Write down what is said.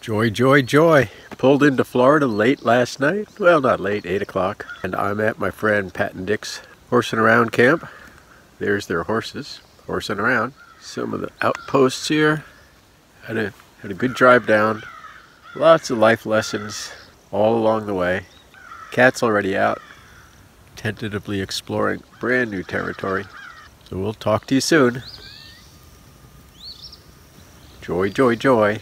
Joy, joy, joy. Pulled into Florida late last night. Well, not late, 8 o'clock. And I'm at my friend Pat and Dick's horsing around camp. There's their horses, horsing around. Some of the outposts here. Had a, had a good drive down. Lots of life lessons all along the way. Cat's already out, tentatively exploring brand new territory. So we'll talk to you soon. Joy, joy, joy.